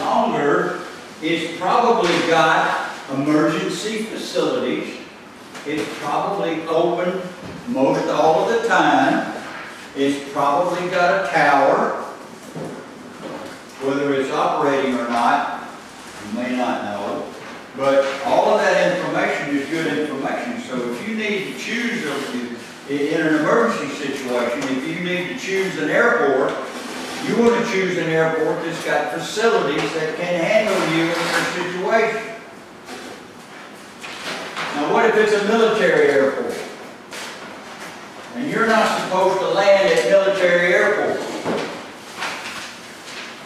longer. It's probably got emergency facilities. It's probably open most all of the time. It's probably got a tower. Whether it's operating or not, you may not know. But all of that information is good information. So if you need to choose, in an emergency situation, if you need to choose an airport, you want to choose an airport that's got facilities that can handle you in your situation. Now what if it's a military airport? And you're not supposed to land at military airports.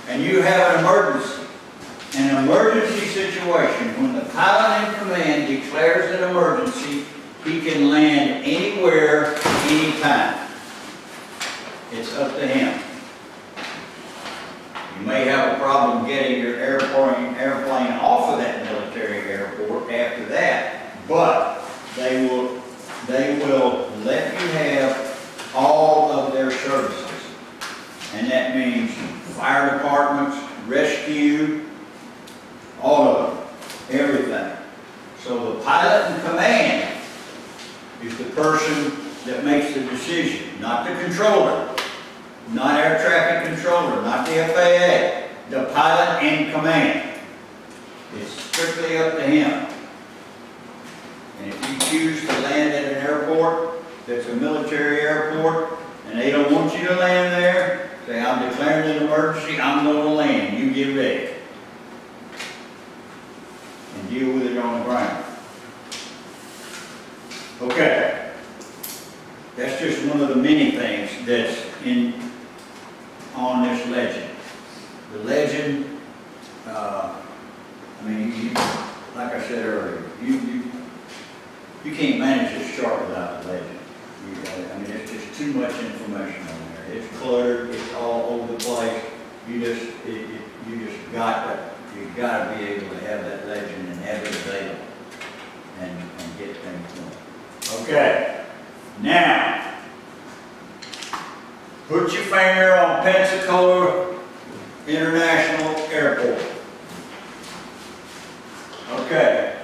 And you have an emergency. An emergency situation, when the pilot in command declares an emergency, he can land anywhere, anytime. It's up to him. You may have a problem getting your airplane, airplane off of that military airport after that, but they will, they will let you have all of their services. And that means fire departments, rescue, all of them, everything. So the pilot in command is the person that makes the decision, not the controller not air traffic controller, not the FAA, the pilot in command. It's strictly up to him. And if you choose to land at an airport that's a military airport and they don't want you to land there, say, I'm declaring an emergency, I'm going to land, you get ready. And deal with it on the ground. Okay. That's just one of the many things that's in on this legend. The legend, uh, I mean, you, like I said earlier, you, you, you can't manage this chart without the legend. You I mean, it's just too much information on there. It's cluttered, it's all over the place. You just, it, it, you just got to, you gotta be able to have that legend and have it available and, and get things going. Okay, now, put your finger on Pensacola International Airport. Okay.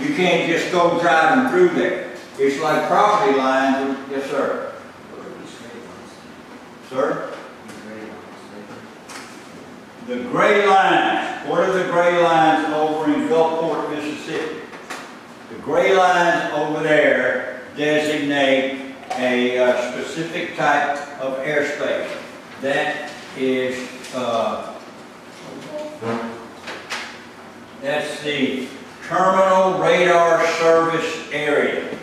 You can't just go driving through there. It's like property lines, yes, sir. Sir? The gray lines, what are the gray lines over in Gulfport, Mississippi? The gray lines over there designate a uh, specific type of airspace. That is, uh, that's the Terminal Radar Service Area.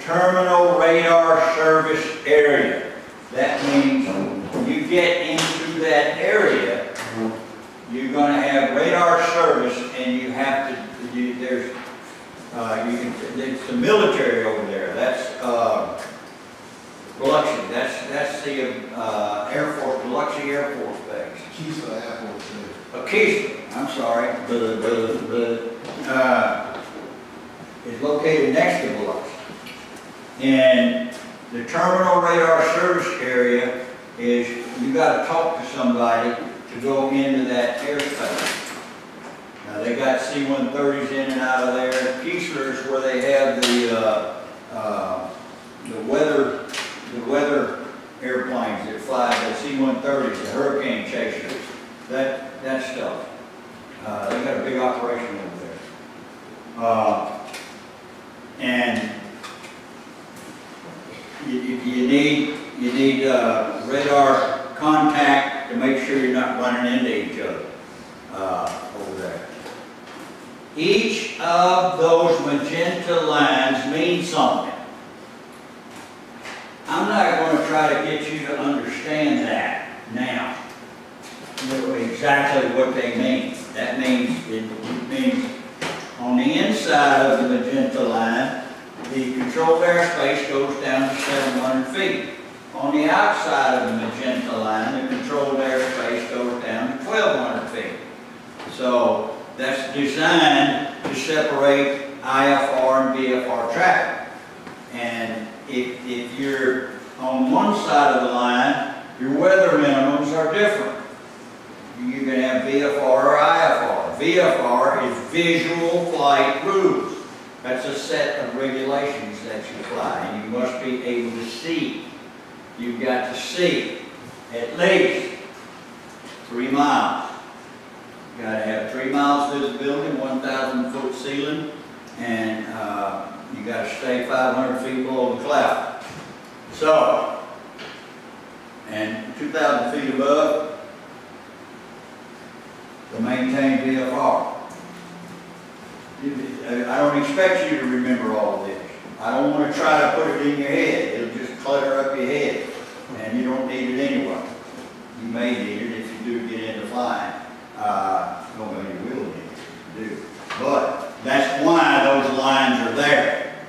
Terminal Radar Service Area. That means you get into that area, you're gonna have radar service and you have to, you, there's, uh, you can, it's the military over there, that's, uh, Biloxi, that's, that's the, uh, Air Force, Biloxi Air Force Base. Keys for the airport, too. Uh, Keesler, I'm sorry, the, the, the, uh, is located next to Biloxi. And the terminal radar service area is, you gotta talk to somebody to go into that airspace. Now, they got C-130s in and out of there. Keesler is where they have the, uh, uh, the weather, the weather airplanes that fly, the C-130s, the hurricane chasers, that, that stuff. Uh, they got a big operation. Uh, and you, you need, you need, uh, radar contact to make sure you're not running into each other, uh, over there. Each of those magenta lines means something. I'm not gonna try to get you to understand that now. Exactly what they mean. That means, it means on the inside of the magenta line, the controlled airspace goes down to seven hundred feet. On the outside of the magenta line, the controlled airspace goes down to twelve hundred feet. So that's designed to separate IFR and VFR traffic. And if, if you're on one side of the line, your weather minimums are different. You can have VFR or IFR. VFR is visual flight rules. That's a set of regulations that you fly, and you must be able to see. You've got to see at least three miles. You've gotta have three miles visibility, one thousand foot ceiling, and, uh, you gotta stay five hundred feet below the cloud. So, and two thousand feet above, to maintain VFR. I don't expect you to remember all of this. I don't want to try to put it in your head. It'll just clutter up your head, and you don't need it anyway. You may need it if you do get into flying. Uh, nobody will need it, do. But that's why those lines are there.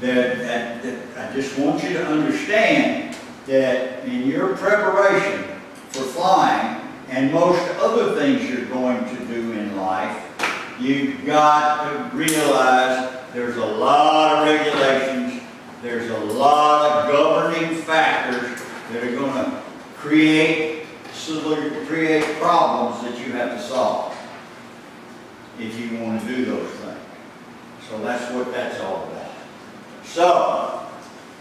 That, that, that I just want you to understand that in your preparation for flying, and most other things you're going to do in life, you've got to realize there's a lot of regulations, there's a lot of governing factors that are going to create, create problems that you have to solve if you want to do those things. So that's what that's all about. So,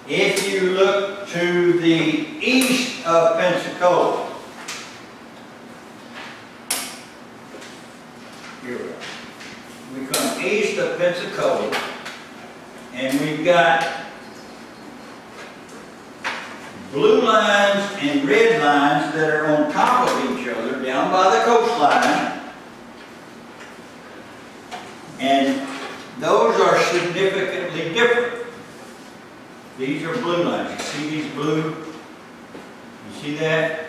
if you look to the east of Pensacola, We come east of Pensacola, and we've got blue lines and red lines that are on top of each other down by the coastline. And those are significantly different. These are blue lines. You see these blue? You see that?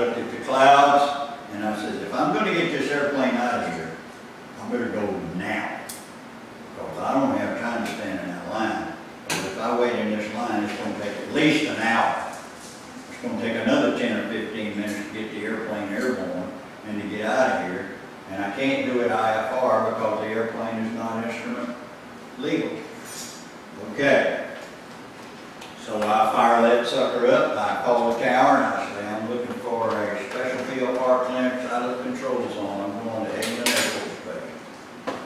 Looked at the clouds, and I said, if I'm gonna get this airplane out of here, I better go now. Because I don't have time to stand in that line. Because if I wait in this line, it's gonna take at least an hour. It's gonna take another ten or fifteen minutes to get the airplane airborne and to get out of here. And I can't do it IFR because the airplane is not instrument legal. Okay. So I fire that sucker up, I call the tower and I say, I'm looking for a special field park clearance out of the control zone, I'm going to.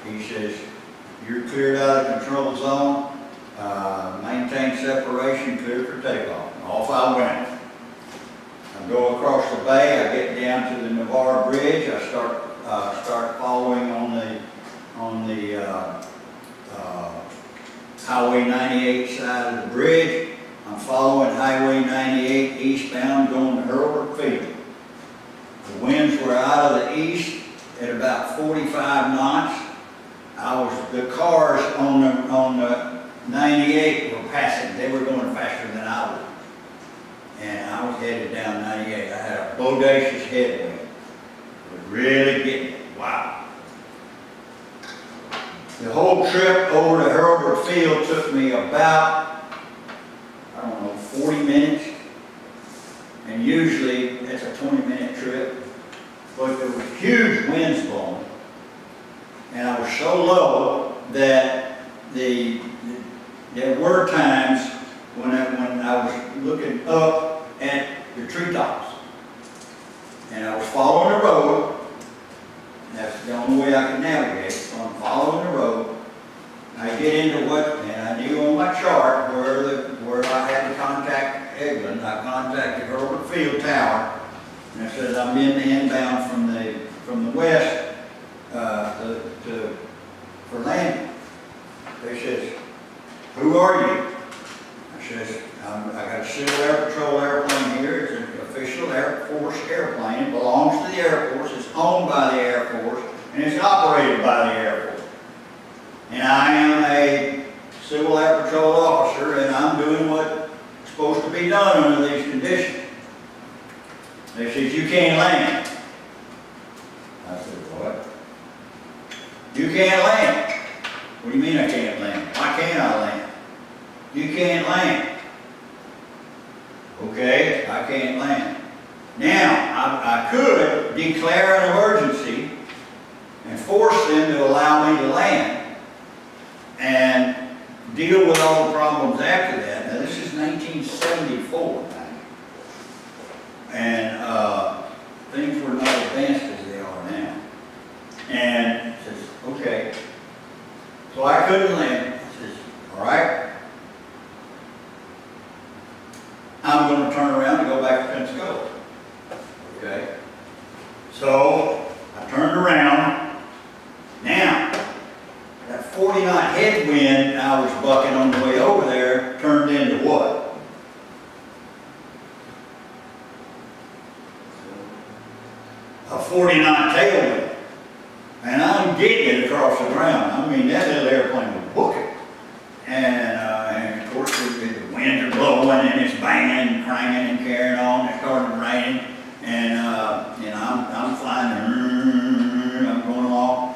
He says, you're cleared out of control zone, uh, maintain separation, clear for takeoff. And Off I went. I go across the bay, I get down to the Navarre Bridge, I start, uh, start following on the, on the, uh, uh, Highway 98 side of the bridge. I'm following Highway 98 eastbound going to Hurlburt Field. The winds were out of the east at about 45 knots. I was, the cars on the, on the 98 were passing, they were going faster than I was. And I was headed down 98. I had a bodacious headwind. It was really getting it, wow. The whole trip over to Hurlburt Field took me about, I don't know, 40 minutes. And usually it's a 20 minute trip. But there was huge winds blowing. And I was so low that the, there were times when I, when I was looking up at the treetops. And I was following the road. That's the only way I could navigate, so I'm following the road. I get into what, and I knew on my chart where the, where I had to contact Eglin. I contacted Hurlburt Field Tower, and I said, I'm in the inbound from the, from the west, uh, to, to, for landing. They says, who are you? I says, I got a Civil Air Patrol airplane here, it's an official Air Force airplane, it belongs to the Air Force, it's owned by the Air Force, and it's operated by the Air Force. And I am a Civil Air Patrol officer, and I'm doing what's supposed to be done under these conditions. They said, you can't land. I said, what? You can't land. What do you mean I can't land? Why can't I land? You can't land. Okay, I can't land. Now, I, I could declare an emergency and force them to allow me to land and deal with all the problems after that. Now, this is 1974, man. and uh, things were not advanced as they are now. And says, okay. So I couldn't land. Says, all right. I'm going to turn around and go back to Pensacola. Okay? So I turned around. Now, that 40 knot headwind I was bucking on the way over there turned into what? A 40 knot tailwind. And I'm getting it across the ground. I mean, that little airplane was booking. And, uh, and of course, the, winds are blowing and it's banging and cranking and carrying on. It's starting to rain. And, uh, you know, I'm, I'm flying, I'm going along.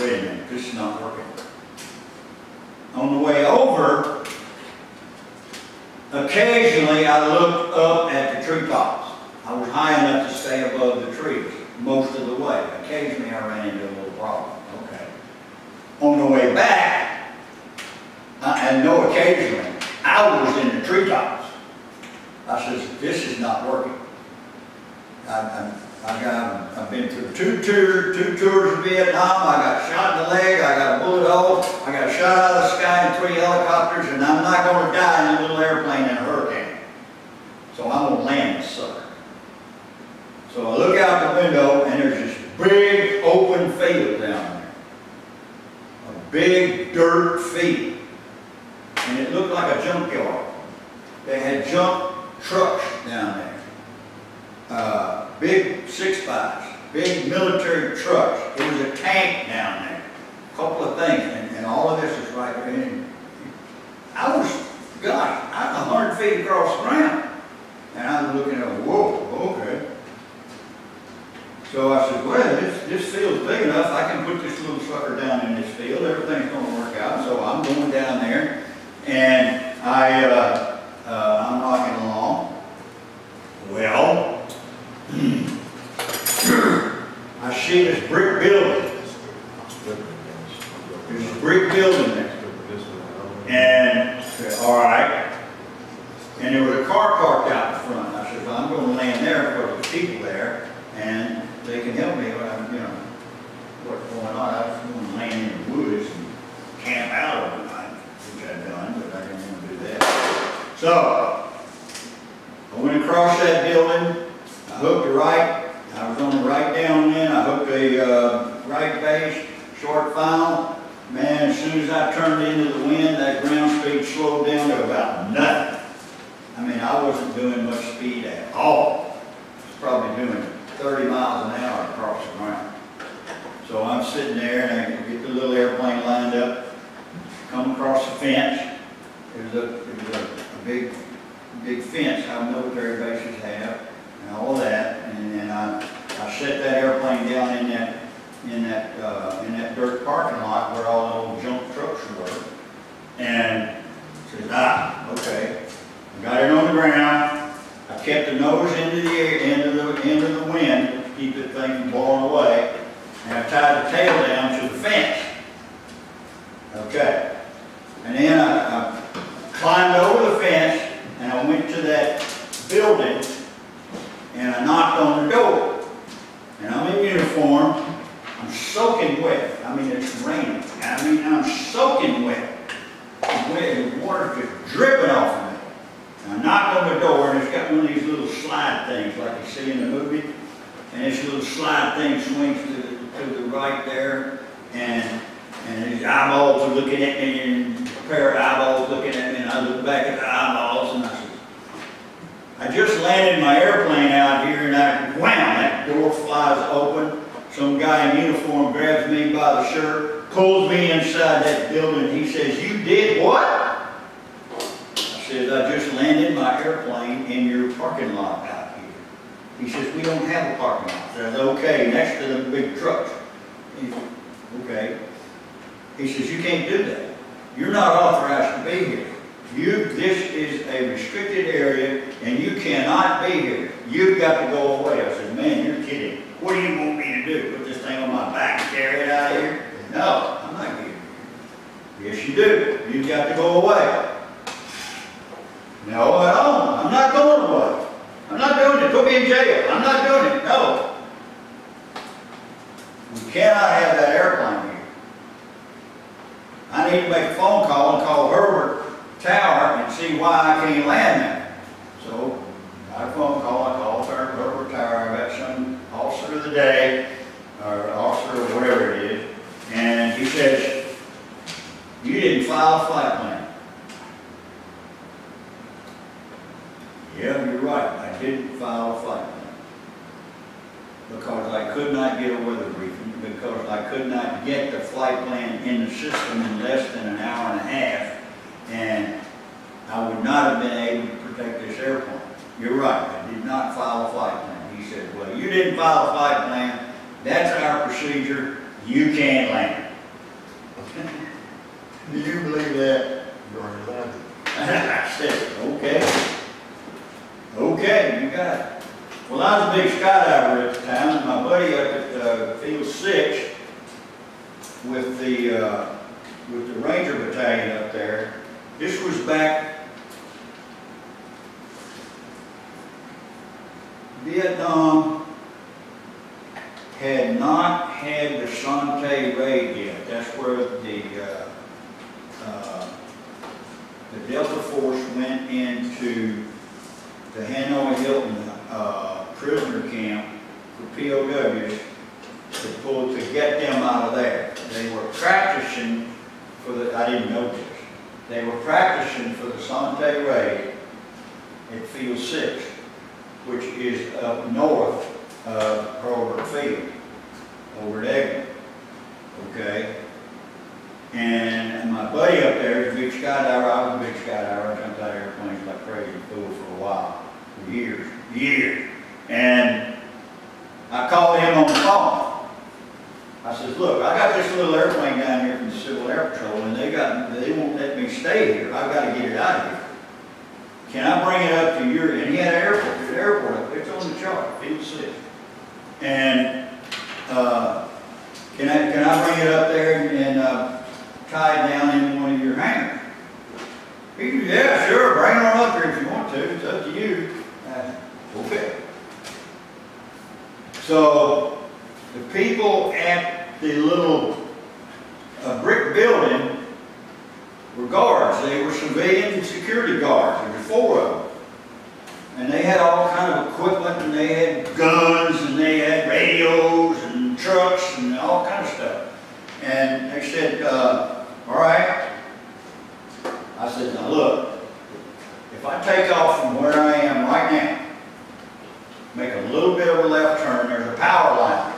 Wait a minute, this is not working. On the way over, occasionally I looked up at the treetops. I was high enough to stay above the trees most of the way. Occasionally I ran into a little problem. Okay. On the way back, uh, and no occasionally, I was in the treetops. I says, this is not working. I, I, I got, I've been through two tours, two tours of Vietnam. I got shot in the leg. I got a bullet hole. I got shot out of the sky in three helicopters, and I'm not gonna die in a little airplane in a hurricane. So I'm gonna land this sucker. So I look out the window, and there's this big open field down there. A big dirt field. And it looked like a junkyard. They had junk trucks down there. Uh, big six bys, big military trucks. There was a tank down there. A Couple of things, and, and all of this is right there. And I was, gosh, I'm a hundred feet across the ground. And I'm looking at, whoa, okay. So I said, well, this, this field's big enough, I can put this little sucker down in this field, everything's gonna work out. So I'm going down there, and I, uh, uh, I'm knocking along. Well, I see this brick building, there's a brick building there. And, all right. And there was a car parked out in front. I said, well, I'm gonna land there because there's people there and they can help me I'm, you know, what's going on. I was gonna land in the woods and camp out overnight, which I'd done, but I didn't wanna do that. So, I went across that building, I hooked a right, I was on the right down then, I hooked a, uh, right base, short final. Man, as soon as I turned into the wind, that ground speed slowed down to about nothing. I mean, I wasn't doing much speed at all. I was probably doing thirty miles an hour across the ground. So I'm sitting there and I get the little airplane lined up, come across the fence. There's a, there's a, a big, big fence how military bases have and all of that. And then I, I set that airplane down in that, in that, uh, in that dirt parking lot where all the old junk trucks were. And says, ah, okay. I got it on the ground. I kept the nose into the air, into the, into the wind to keep the thing from blowing away. And I tied the tail down to the fence. Okay. And then I, I climbed over the fence and I went to that building and I knocked on the door. And I'm in uniform. I'm soaking wet. I mean, it's raining. I mean, I'm soaking wet. The water's just dripping off of me. And I knocked on the door, and it's got one of these little slide things like you see in the movie. And this little slide thing swings to the, to the right there, and, and these eyeballs are looking at me, and a pair of eyeballs looking at me, and I look back at the eyeballs, and I said, I just landed my airplane out here, and I, wham, that door flies open. Some guy in uniform grabs me by the shirt, pulls me inside that building, he says, you did what? I said, I just landed my airplane in your parking lot out here. He says, we don't have a parking lot. I said, okay, next to the big trucks. He said, okay. He says, you can't do that. You're not authorized to be here. You, this is a restricted area and you cannot be here. You've got to go away. I said, man, you're kidding. What do you want me to do? Put this thing on my back and carry it out of here? No, I'm not here. Yes, you do. You've got to go away. No, I don't. I'm not going away. I'm not doing it. Put me in jail. I'm not doing it. No. We cannot have that airplane here. I need to make a phone call and call Hurlburt Tower and see why I can't land there. So, I got a phone call, I called Her- Hurlburt Tower, I got some officer of the day, or officer or whatever it is, and he says, you didn't file a flight plan. Yeah, you're right, I didn't file a flight plan. Because I could not get a weather briefing, because I could not get the flight plan in the system in less than an hour and a half, and I would not have been able to protect this airplane. You're right, I did not file a flight plan. He said, well, you didn't file a flight plan, that's our procedure, you can't land. Do you believe that? You're already landed. I said, okay. Okay, you got it. Well, I was a big skydiver at the time, and my buddy up at, uh, Field Six with the, uh, with the Ranger Battalion up there. This was back Vietnam had not had the Son Tay raid yet. That's where the, uh, uh, the Delta Force went into the Hanoi Hilton, uh, prisoner camp for POWs to pull, to get them out of there. They were practicing for the, I didn't know they were practicing for the Son Tay raid at Field Six, which is up north of Hurlburt Field, over at Eglin. Okay? And my buddy up there is a big skydiver, I was a big skydiver, I jumped out of airplanes like crazy, fool for a while, for years, years. And I called him on the phone. I says, look, I got this little airplane down here from the Civil Air Patrol, and they got, they won't let me stay here, I've gotta get it out of here. Can I bring it up to your, and he had an airport, an airport up, it's on the chart, field six. And, uh, can I, can I bring it up there and, and, uh, tie it down in one of your hangars? He said, yeah, sure, bring it on up here if you want to, it's up to you. Uh, Okay. So, the people at the little, uh, brick building were guards, they were civilian security guards, there were four of them. And they had all kind of equipment, and they had guns, and they had radios, and trucks, and all kind of stuff. And they said, uh, all right. I said, now look, if I take off from where I am right now, make a little bit of a left turn, there's a power line.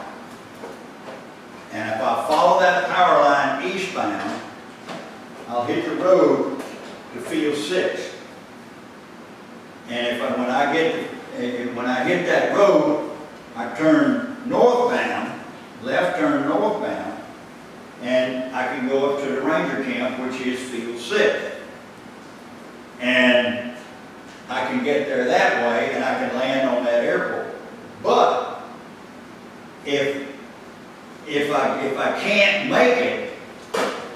And if I follow that power line eastbound, I'll hit the road to field six. And if I, when I get, eh, when I hit that road, I turn northbound, left turn northbound, and I can go up to the ranger camp, which is field six. And I can get there that way, and I can land on that airport. But if, if I, if I can't make it,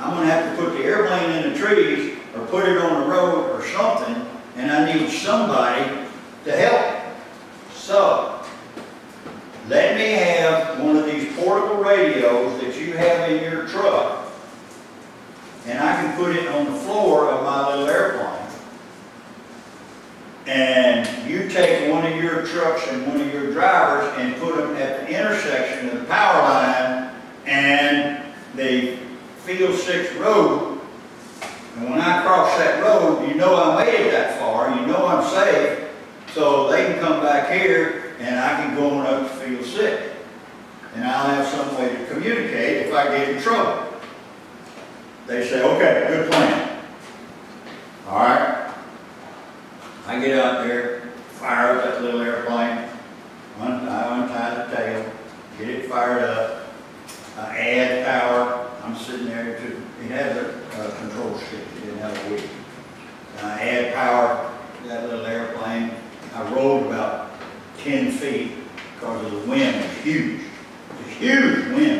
I'm gonna have to put the airplane in the trees, or put it on the road, or something, and I need somebody to help. So, let me have one of these portable radios that you have in your truck, and I can put it on the floor of my little airplane. And you take one of your trucks and one of your drivers and put them at the intersection of the power line and the Field Six Road. And when I cross that road, you know I made it that far, you know I'm safe, so they can come back here and I can go on up to Field Six. And I'll have some way to communicate if I get in trouble. They say, okay, good plan. All right. I get out there, fire up that little airplane, un- I untie the tail, get it fired up, I add power, I'm sitting there to, it has a, uh control stick, it didn't have a wheel. I add power to that little airplane, I rolled about ten feet because of the wind was huge. A huge wind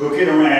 hook it around,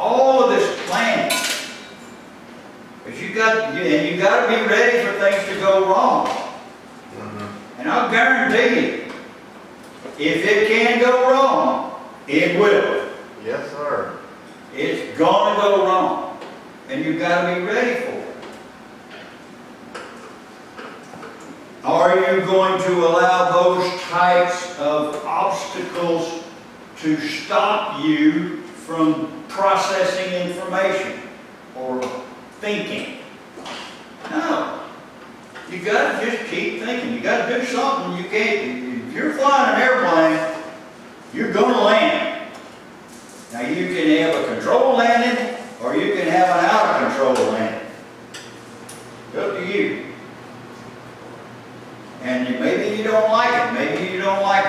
All of this planning. But you got, you- and you gotta be ready for things to go wrong. Mm-hmm. And I'll guarantee you, if it can go wrong, it will. Yes, sir. It's gonna go wrong. And you've gotta be ready for it. Are you going to allow those types of obstacles to stop you from processing information or thinking? No. You gotta just keep thinking. You gotta do something. You can't, if you're flying an airplane, you're gonna land. Now you can have a controlled landing or you can have an out of control landing. It's up to you. And maybe you don't like it, maybe you don't like,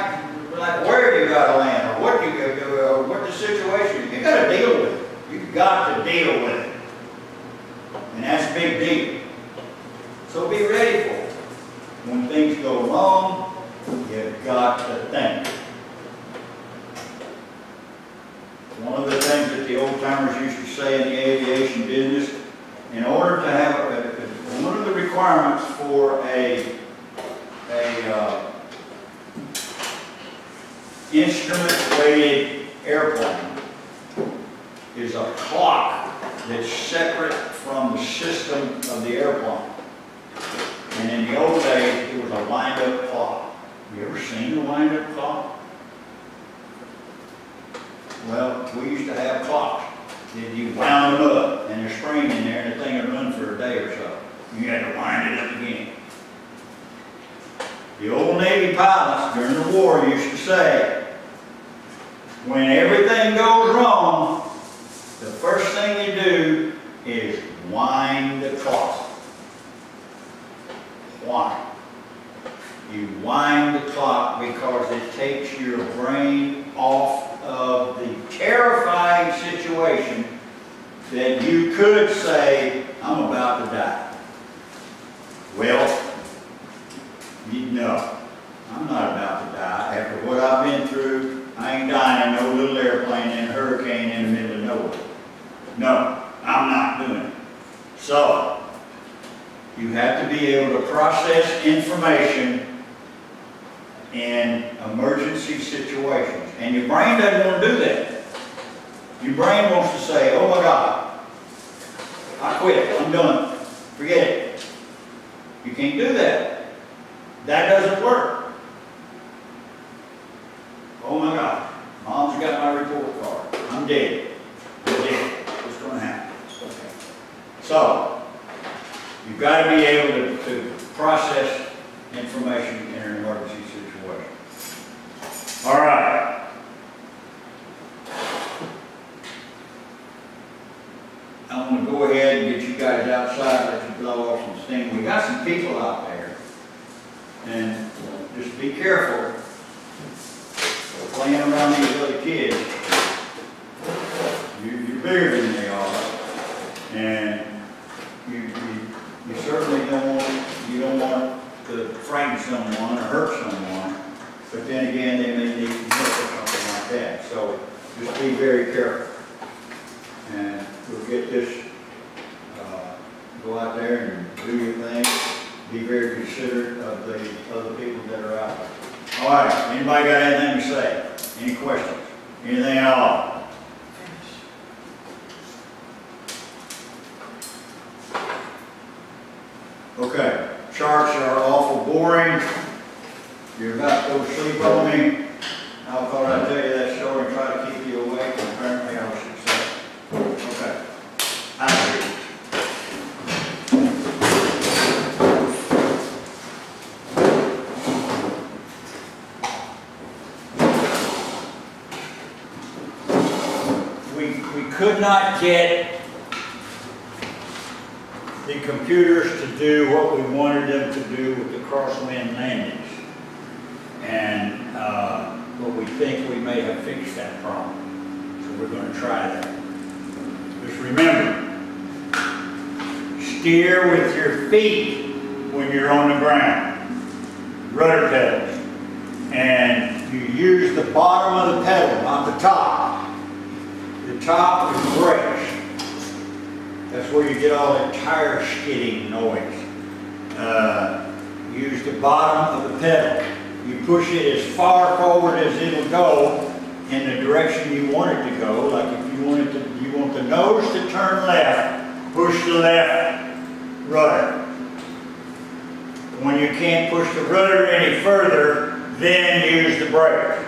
like where you gotta land or what you, or what the situation, is. you gotta deal with it. You've got to deal with it. And that's a big deal. So be ready for it. When things go wrong, you've got to think. One of the things that the old timers used to say in the aviation business, in order to have, a- one of the requirements for a, a, uh, instrument-weighted airplane is a clock that's separate from the system of the airplane. And in the old days, it was a wind-up clock. You ever seen a wind-up clock? Well, we used to have clocks. That you wound them up and there's spring in there and the thing would run for a day or so. You had to wind it up again. The old Navy pilots during the war used to say, when everything goes wrong, the first thing you do is wind the clock. Why? You wind the clock because it takes your brain off of the terrifying situation that you could say, I'm about to die. Well, you know, I'm not about to die. After what I've been through, I ain't dying in no little airplane in a hurricane in a nowhere. No, I'm not doing it. So, you have to be able to process information in emergency situations. And your brain doesn't want to do that. Your brain wants to say, oh my God, I quit, I'm done, forget it. You can't do that. That doesn't work. Oh my God, mom's got my report card, I'm dead. I'm dead. What's going to happen? Okay. So, You've got to be able to, to process information in an emergency situation. All right. I'm gonna go ahead and get you guys outside, let you blow off some steam. We got some people out there. And just be careful. Playing around these other kids. You, you're bigger than they are. And you, certainly don't want, you don't want to frighten someone or hurt someone. But then again, they may need some help or something like that. So just be very careful. And we'll get this, uh, go out there and do your thing. Be very considerate of the other people that are out there. All right, anybody got anything to say? Any questions? Anything at all? Okay, charts are awful boring. You're about to go to sleep on me. I thought I'd tell you that story and try to keep you awake, and apparently I was successful. Okay. I. We, we could not get computers to do what we wanted them to do with the crosswind landings. And, uh, but we think we may have fixed that problem. So we're gonna try that. Just remember, steer with your feet when you're on the ground. Rudder pedals. And you use the bottom of the pedal, not the top. The top is brakes. That's where you get all that tire skidding noise. Uh, Use the bottom of the pedal. You push it as far forward as it'll go in the direction you want it to go. Like if you want it to, you want the nose to turn left, push the left rudder. When you can't push the rudder any further, then use the brake.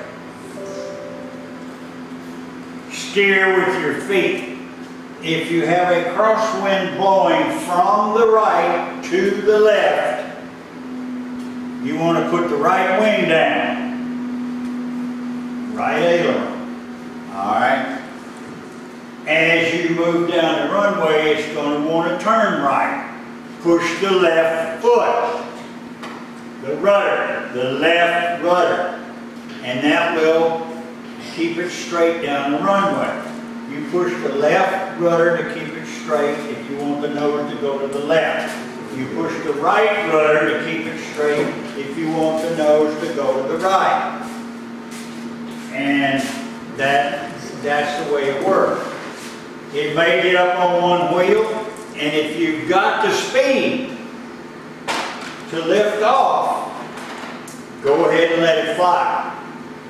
Steer with your feet. If you have a crosswind blowing from the right to the left, you want to put the right wing down. Right aileron. All right? As you move down the runway, it's going to want to turn right. Push the left foot. The rudder, the left rudder. And that will keep it straight down the runway. You push the left rudder to keep it straight if you want the nose to go to the left. You push the right rudder to keep it straight if you want the nose to go to the right. And that, that's the way it works. It may get up on one wheel, and if you've got the speed to lift off, go ahead and let it fly.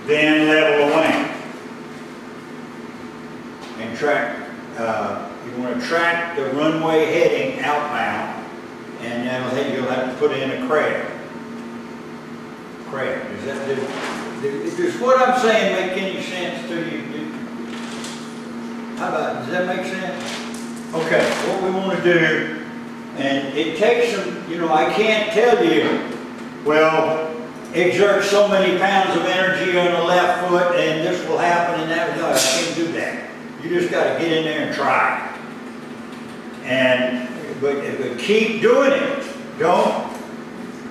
Then level the wing. And track, uh, you want to track the runway heading outbound, and have- you'll have to put in a crab. Crab, does that, do- do- does what I'm saying make any sense to you? How about, does that make sense? Okay, what we want to do, and it takes some, you know, I can't tell you, well, exert so many pounds of energy on the left foot and this will happen and that, no, I can't do that. You just gotta get in there and try. And, but, but keep doing it. Don't,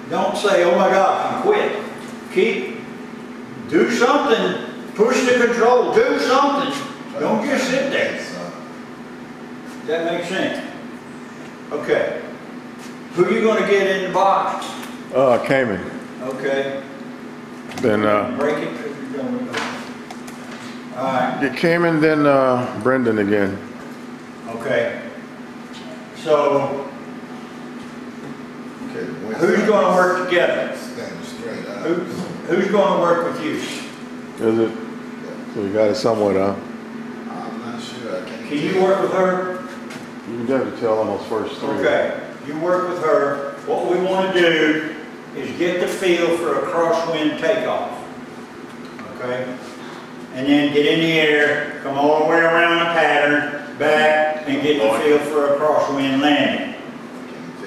don't say, oh my God, and quit. Keep, do something, push the control, do something. Don't just sit there. Does that make sense? Okay. Who are you gonna get in the box? Uh, Cayman. Okay. Then, uh, Break it, 'cause you're going to. All right, came and then, uh, Brendan again. okay. So Okay, who's gonna work together? Stand straight up. Who, who's gonna work with you? Is it? So we got it somewhat, huh? I'm not sure, I can't. Can you work with her? You can definitely tell on those first three. Okay, you work with her. What we wanna do is get the feel for a crosswind takeoff. Okay? And then get in the air, come all the way around the pattern, back, and get the feel for a crosswind landing. Can't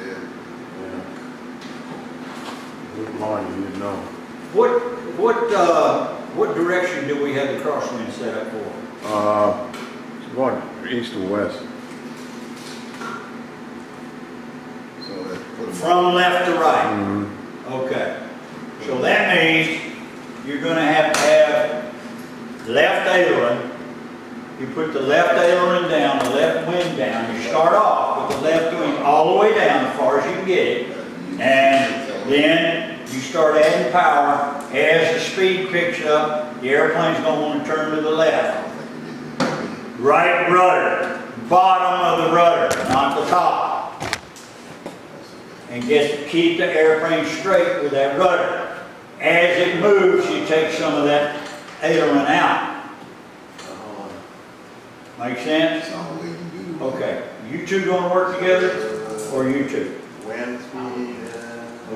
tell. Morning, you'd know. What, what, uh, what direction do we have the crosswind set up for? Uh, it's going east or west. So that. From left to right? Mhm. Okay. So that means you're gonna have to have left aileron. You put the left aileron down, the left wing down. You start off with the left wing all the way down as far as you can get it. And then you start adding power. As the speed picks up, the airplane's gonna wanna turn to the left. Right rudder, bottom of the rudder, not the top. And just keep the airplane straight with that rudder. As it moves, you take some of that aileron out. Make sense? That's all we can do. Okay, you two gonna work together, or you two? Wind speed,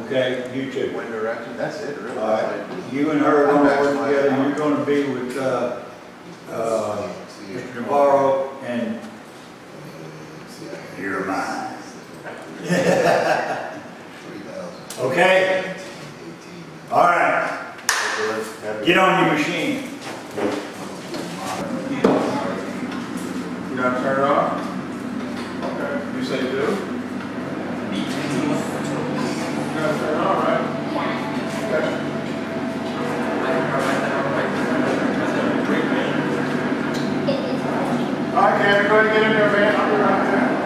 Okay, you uh, two. wind direction, that's it, really. All right, you and her are gonna work together, you're gonna be with, uh, uh, Mr. Navarro and You're mine. Okay? All right, get on your machine. You gotta turn it off? Okay, you say do? You gotta turn it on, right? Okay. All right, ahead and get in there, man, I'll be right there.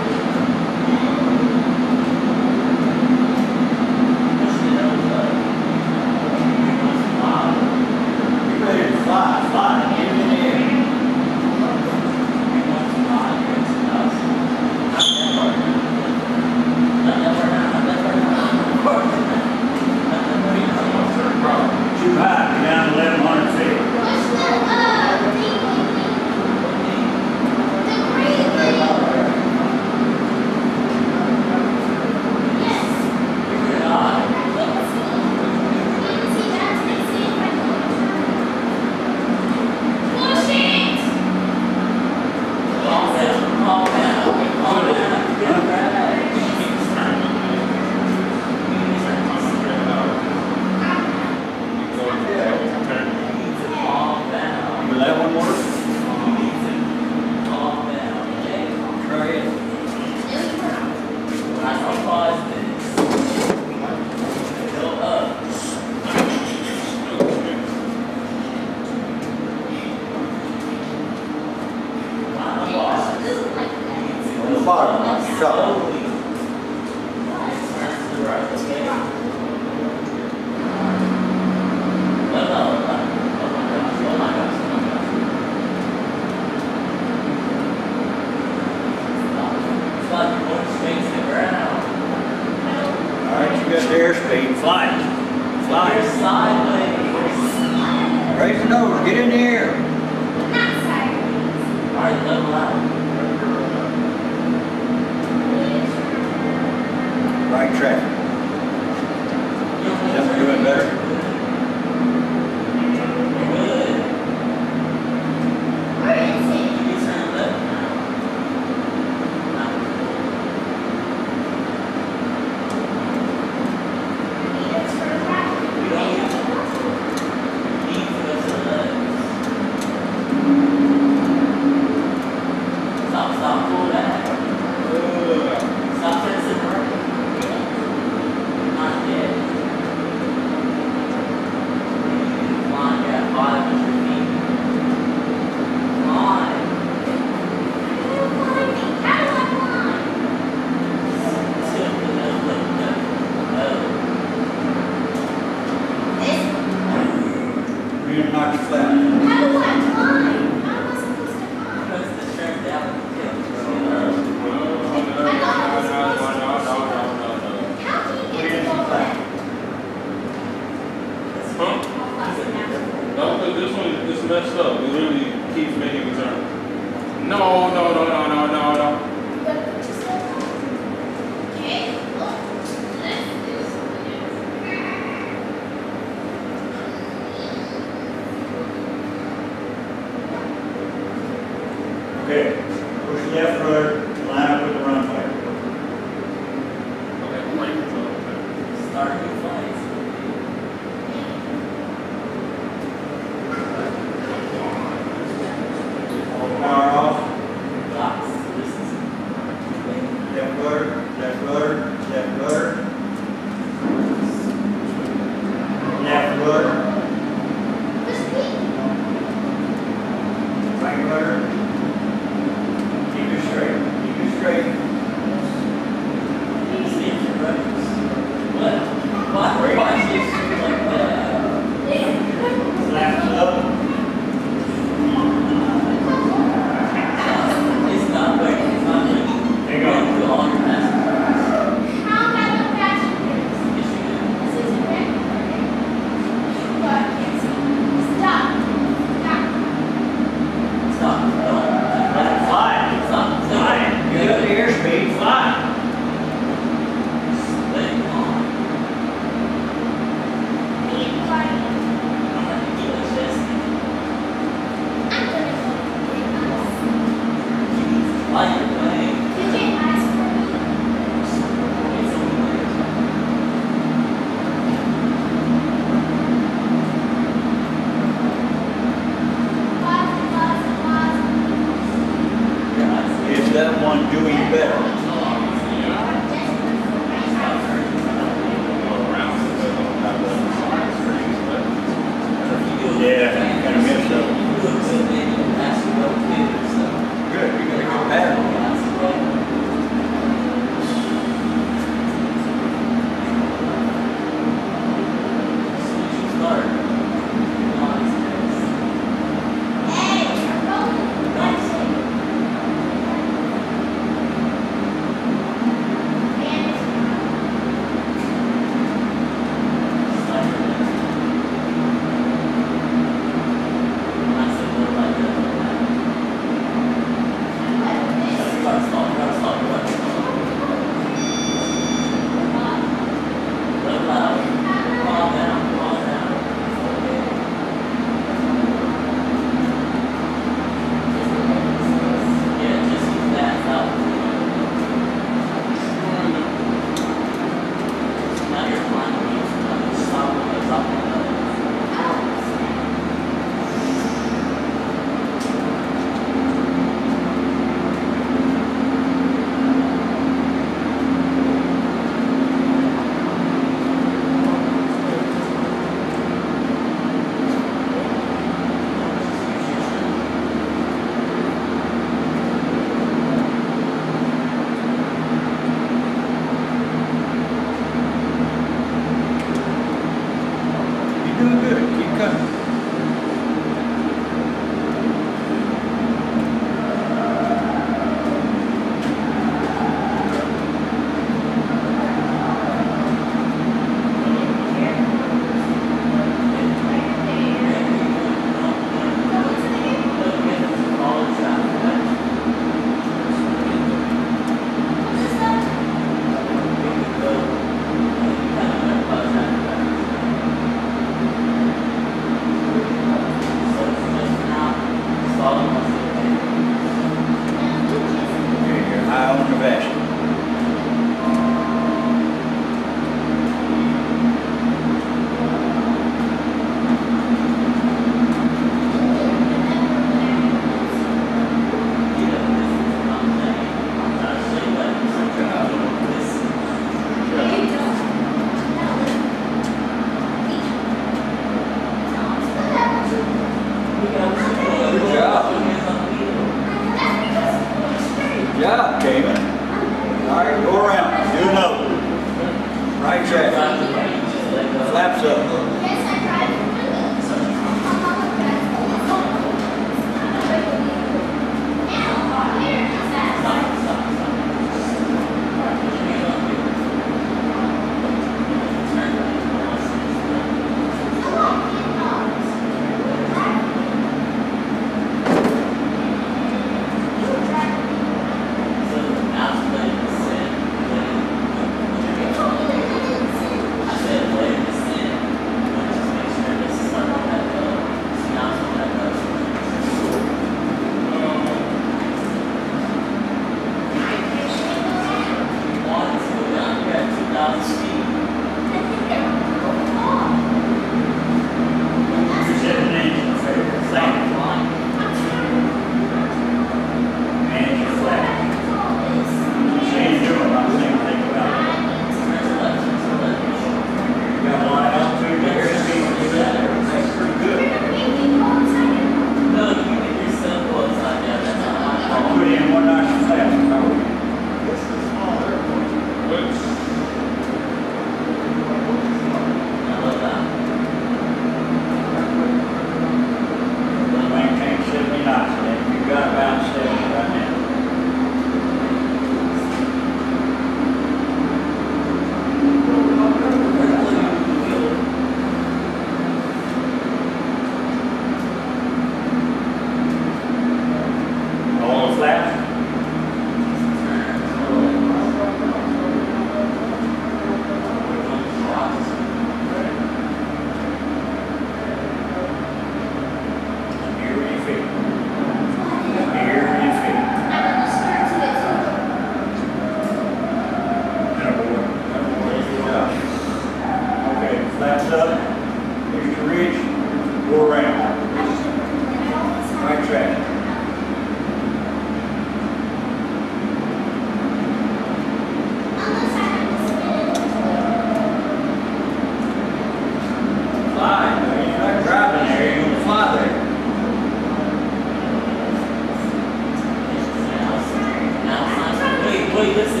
no, it.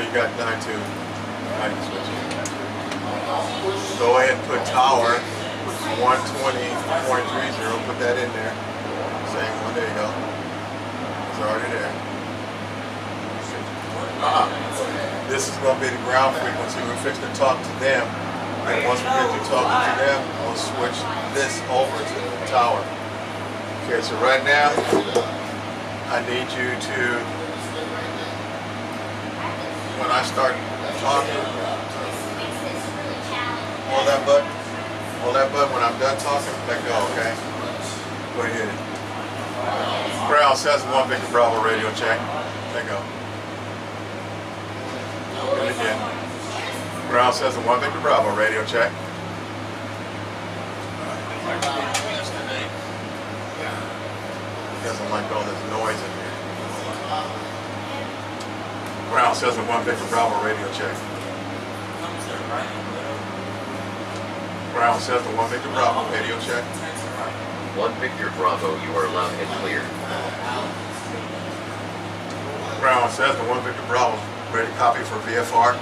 You got nine two. Switch it. Go ahead and put tower, one twenty point three zero, put that in there. Same one, there you go. It's already there. Uh-uh. This is gonna be the ground frequency. We're fixing to talk to them. And once we get to talking to them, we'll switch this over to the tower. Okay, so right now, I need you to, when I start talking, hold that button. Hold that button. When I'm done talking, let go, okay? Go ahead. Ground says one Victor Bravo radio check. Let go. It again. Ground says the one Victor Bravo radio check. Uh, he Doesn't like all this noise in here. Ground says the one Victor Bravo radio check. Ground says the one Victor Bravo radio check. One Victor Bravo, you are loud and clear. Ground says the one Victor Bravo ready copy for VFR.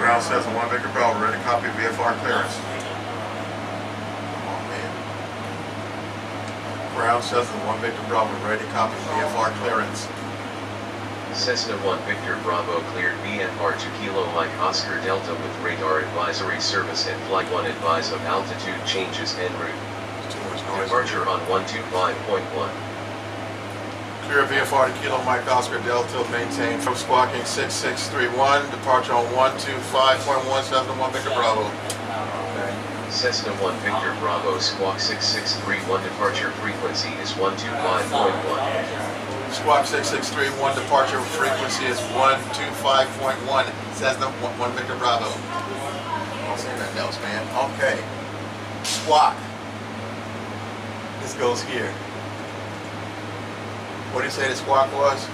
Ground says the one Victor Bravo ready copy VFR clearance. Come on, man. Says the one Victor Bravo ready to copy VFR clearance. Cessna 1 Victor Bravo cleared VFR to Kilo Mike Oscar Delta with radar advisory service and flight 1 advise of altitude changes en route. There's too much noise. Departure on 125.1. Clear VFR to Kilo Mike Oscar Delta, maintain from squawking 6631, departure on 125.171 Victor Bravo. Cessna 1 Victor Bravo Squawk 6631 departure frequency is 125.1. Squawk 6631, departure frequency is 125.1, says the one, one Victor Bravo. Don't say nothing else, man. Okay. Squawk. This goes here. What do you say the squawk was?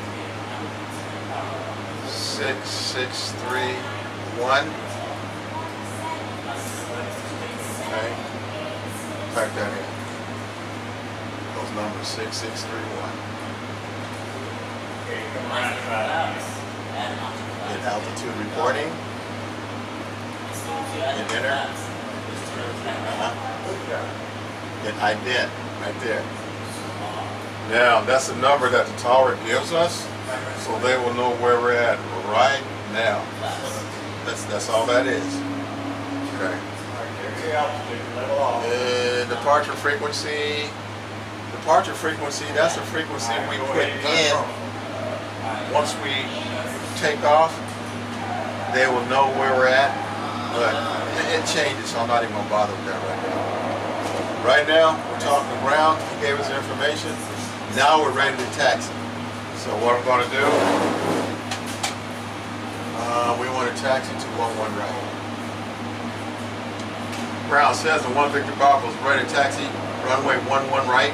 6631. Okay. Type that in. Those numbers 6631. Get altitude reporting. Get enter. Uh-huh. Get ident right there. Now, that's the number that the tower gives us, so they will know where we're at right now. That's, that's all that is. Okay. Uh, departure frequency, departure frequency, that's the frequency we put in once we take off, they will know where we're at. but it, it changes, so I'm not even gonna bother with that right now. Right now, we're talking ground. He gave us the information, now we're ready to taxi. So what I'm gonna do, uh, we taxi to one one right. Brown says the one Victor Bravo is ready taxi, runway one one right.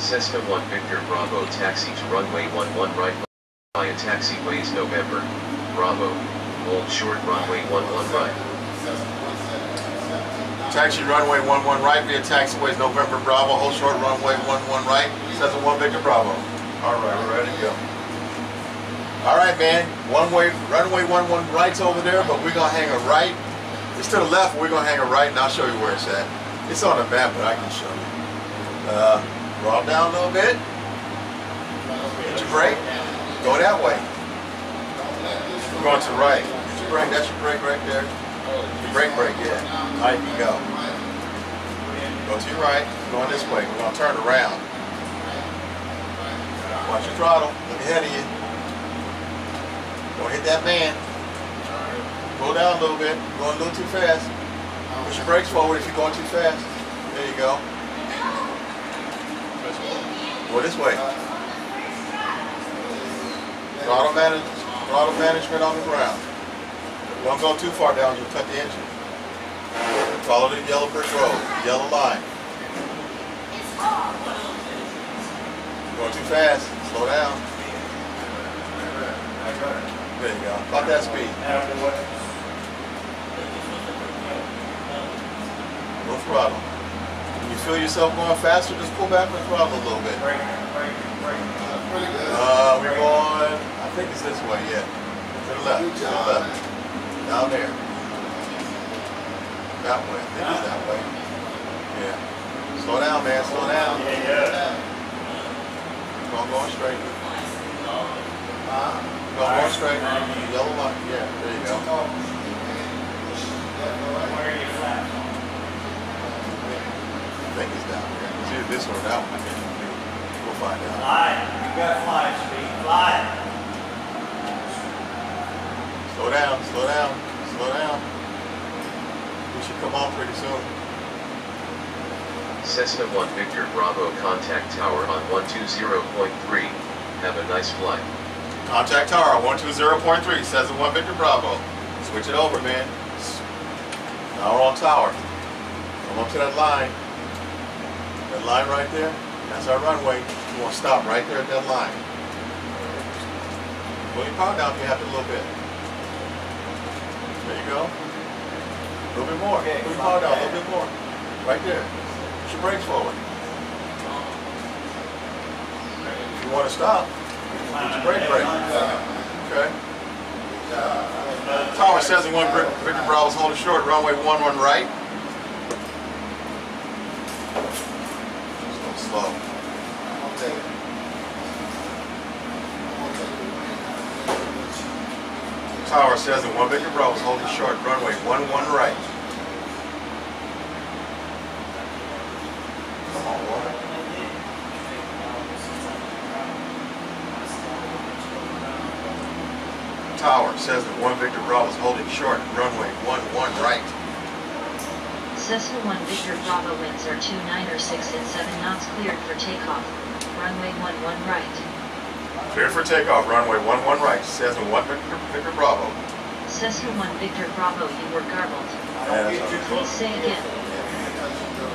Cessna 1 Victor Bravo taxi to runway 11 right via taxiways November. Bravo. Hold short runway 11 right. Taxi runway one one right via taxiways November Bravo, hold short runway one one right, says the one Victor Bravo. All right, we're ready to go. All right, man, one way, runway one one right's over there, but we're gonna hang a right. It's to the left, we're gonna hang a right, and I'll show you where it's at. It's on the map, but I can show you. Uh, draw down a little bit. Hit your brake, go that way. We're going to right. Hit your brake, that's your brake right there. Your brake brake, yeah. Now you go. Go to your right, going this way. We're gonna turn around. Watch your throttle, look ahead of you. Don't hit that man. Pull down a little bit, You're going a little too fast. Oh, Push your brakes forward if you're going too fast. There you go. Go this way. Throttle manage, throttle management on the ground. Don't go too far down, you'll cut the engine. Follow the yellow brick road, yellow line. Going too fast, slow down. There you go, about that speed. No throttle. When you feel yourself going faster, just pull back the throttle a little bit. Pretty good. Uh, we're going, I think it's this way, yeah. To the left, to the left. Down there. That way, I think it's that way. Yeah. Slow down, man, slow down. Yeah. Go on, going straight. Go on, going straight. Yellow line, yeah, there you go. I think it's down there. It's either this or that one. We'll find out. Fly, you got fly speed, fly. Slow down, slow down, slow down. We should come off pretty soon. Cessna 1 Victor Bravo contact tower on 120.3. Have a nice flight. Contact tower, one two zero point three, says the one Victor Bravo. Switch it over, man. Now we're on tower. Come up to that line. That line right there, that's our runway. You want to stop right there at that line. Pull your power down if you have to a little bit. There you go. A little bit more. Okay, Pull your power down a little bit more. Right there. Push your brakes forward. If you want to stop, put your brake brake. Okay. Tower says in one Victor Bravo's holding short, runway one one right. Slow. I'll take it. I'll take it. Tower says in one Victor Bravo's holding short, runway one one right. Come on. Tower says that one Victor Bravo's holding short, runway one one right. Cessna 1 Victor Bravo winds are 296 and 7 knots cleared for takeoff. Runway 11 right. Cleared for takeoff, runway one one right, says in one Victor, Victor Bravo. Cessna 1 Victor Bravo you were garbled. Don't get too Please say again.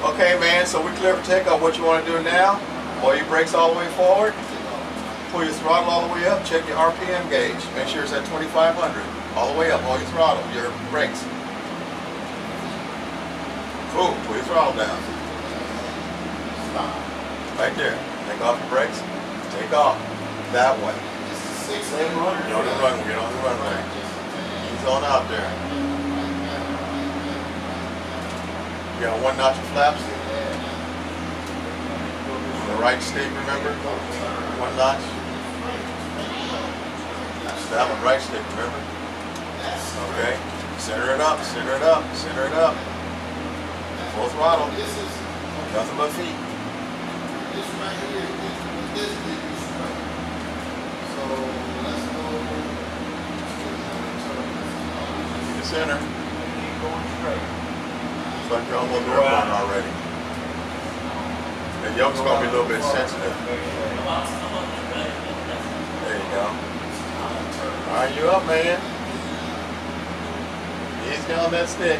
Okay, man, so we clear for takeoff. What you want to do now? Pull your brakes all the way forward. Pull your throttle all the way up. Check your RPM gauge. Make sure it's at 2,500. All the way up. All your throttle, your brakes. Cool. Pull your throttle down. Stop. Right there. Take off the brakes. Take off. That way. Six, Get on the runway. Get on the runway. He's on out there. You got one notch of flaps. On the right stick, remember? One notch. That's That one, right stick, remember? Okay. Center it up, center it up, center it up. Full throttle. This is, Nothing but feet. this right here, this, this is the straight. So let's go. Keep it center. almost airborne already. The yoke's gonna be a little bit sensitive. There you go. All right, you up, man. Easy on that stick.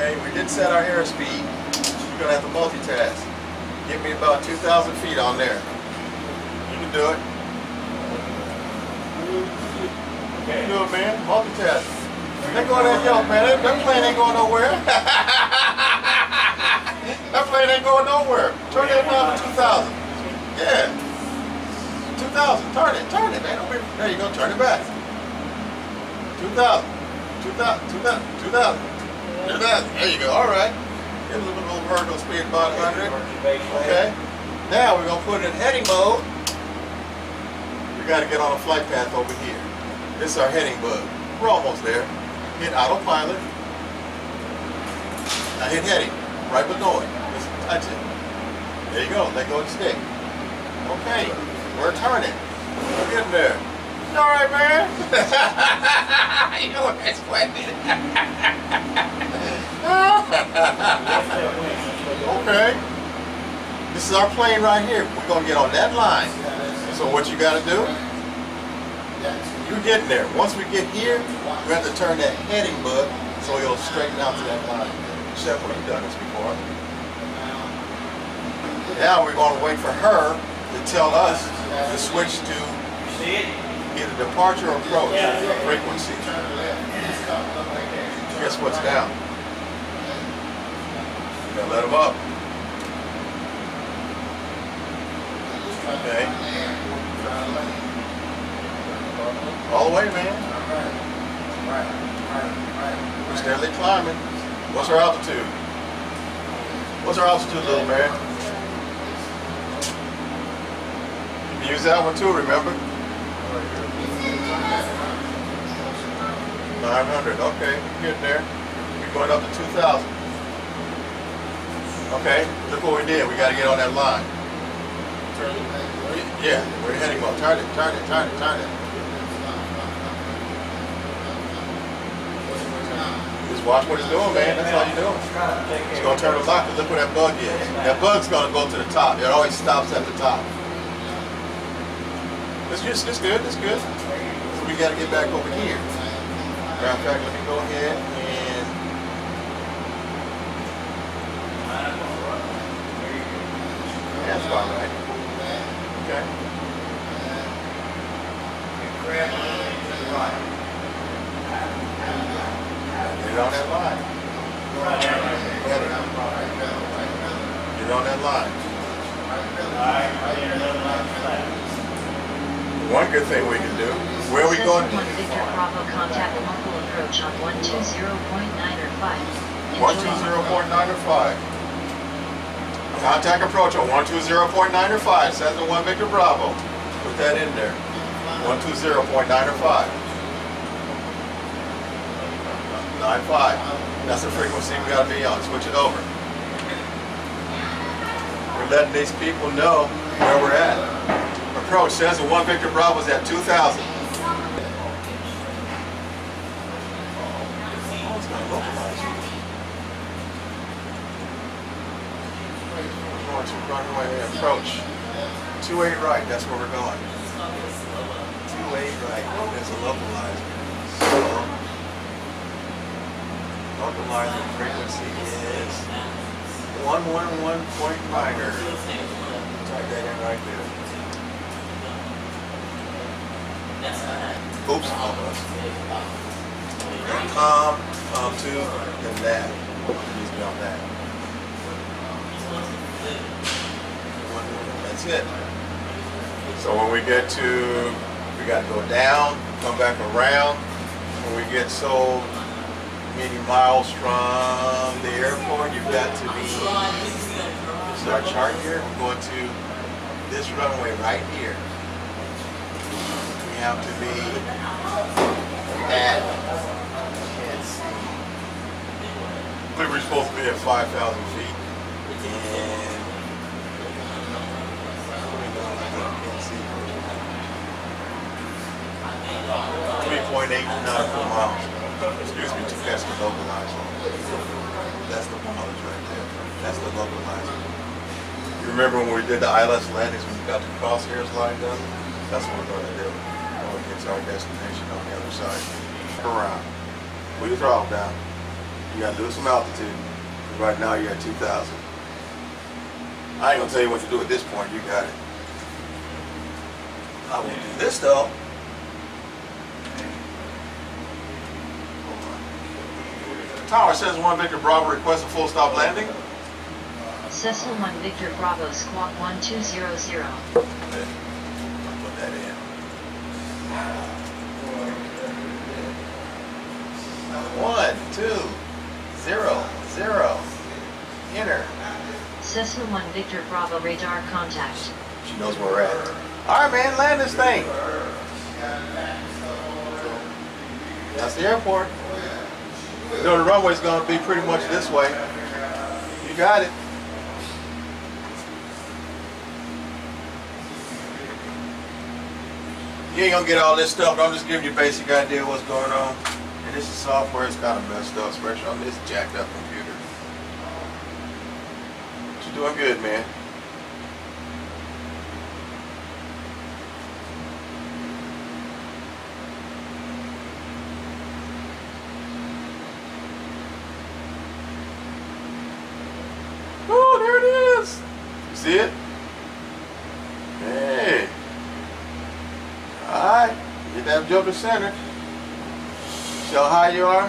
Okay, we did set our airspeed. You're gonna have to multitask. Give me about 2,000 feet on there. You can do it. You can do it, man. Multitask. They're going that yoke, man. That, plane ain't going nowhere. that plane ain't going nowhere. Turn that down to 2,000. Yeah. 2,000. Turn it. Turn it, man. There you go. Turn it back. 2,000. 2,000. 2,000. 2,000. 2,000. There you go. All right. Get a little bit of vertical speed, about 100. Okay. Now we're gonna put it in heading mode. We gotta get on a flight path over here. This is our heading bug. We're almost there. Hit autopilot. Now hit heading. Right below it. Just touch it. There you go. Let go of the stick. Okay. We're turning. We're getting there. You all right, man? you know that's splendid. okay. This is our plane right here. We're gonna get on that line. So what you gotta do? You get there. Once we get here, we have to turn that heading bug so it'll straighten out to that line. Chef, well, you've done this before. Now we're gonna wait for her to tell us to switch to It? either departure approach frequency. Guess what's down? You gotta let them up. Okay. All the way, man. We're steadily climbing. What's our altitude? What's our altitude, little man? Use that one too, remember? 900, okay, getting there. We're going up to 2,000. Okay, look what we did. We got to get on that line. Yeah, we're heading well. Turn it, turn it, turn it, turn it. Just watch what it's doing, man. That's all you're doing. It's gonna turn the lock. Look where that bug is. That bug's gonna go to the top. It always stops at the top. It's just, it's good, it's good. So we gotta get back over here. Matter of fact, let me go ahead and. That's about right. Okay. Get on that line. Get on that line. One good thing we can do, where are we going? 1 Victor Bravo contact local approach on 120.9 or 5. One two zero point nine or five. Contact approach on one two zero point nine or five, Cessna one Victor Bravo. Put that in there. One two zero point nine or five. Nine five. That's the frequency we gotta be on. Switch it over. We're letting these people know where we're at. Approach Cessna one Victor Bravo is at two thousand. Going to runway approach. Two eight right, that's where we're going. Two eight right, there's a localizer. So, localizer frequency is one one one point. Type that in right there. Oops, almost. Com two, and that. Use me on that. That's it. So when we get to, we got to go down, come back around. When we get so many miles from the airport, you've got to be, this is our chart here, we're going to this runway right here. Have to be at, can't see. Supposed to be at 5,000 feet. And uh, Three point eight nautical miles. Excuse me, too fast to localize. That's the mileage right there. That's the localizer. You remember when we did the ILS landings when we got the crosshairs lined up? That's what we're gonna do. When we get to our destination on the other side. Turn around. Put your throttle down. You gotta lose some altitude. Right now you're at 2,000. I ain't gonna tell you what to do at this point. You got it. I will do this though. Tower says one Victor Bravo requests a full stop landing. Cessna 1 Victor Bravo Squawk 1200. Put that in. One, two, zero, zero. Enter. Cessna 1 Victor Bravo radar contact. She knows where we're at. All right, man, land this thing. That's the airport. You know, the runway's gonna be pretty much this way. You got it. You ain't gonna get all this stuff, but I'm just giving you a basic idea of what's going on. And this is software, it's kind of messed up, especially on this jacked up computer. But you're doing good, man. Oh, there it is. You see it? Hey. Alright. Get that jump to center. See how high you are?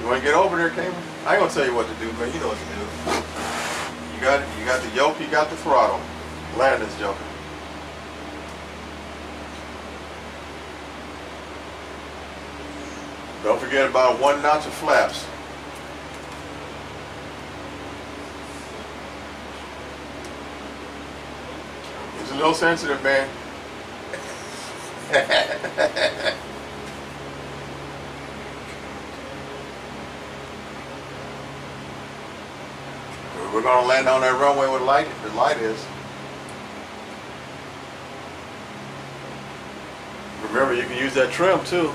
You want to get over there, Cameron? I ain't gonna tell you what to do, man. You know what to do. You got it. You got the yoke. You got the throttle. Land this joker. Don't forget about one notch of flaps. It's a little sensitive, man. We're gonna land on that runway with light, the light is. Remember, you can use that trim too.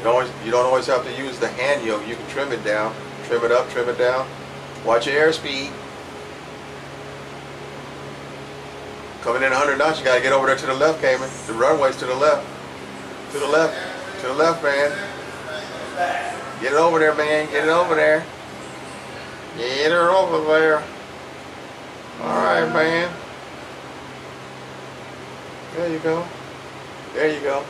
You always, you don't always have to use the hand yoke. You can trim it down, trim it up, trim it down. Watch your airspeed. Coming in 100 knots, you gotta get over there to the left, Cayman. The runway's to the left. To the left. To the left, man. Get it over there, man. Get it over there. Get her over there. Alright, man. There you go. There you go.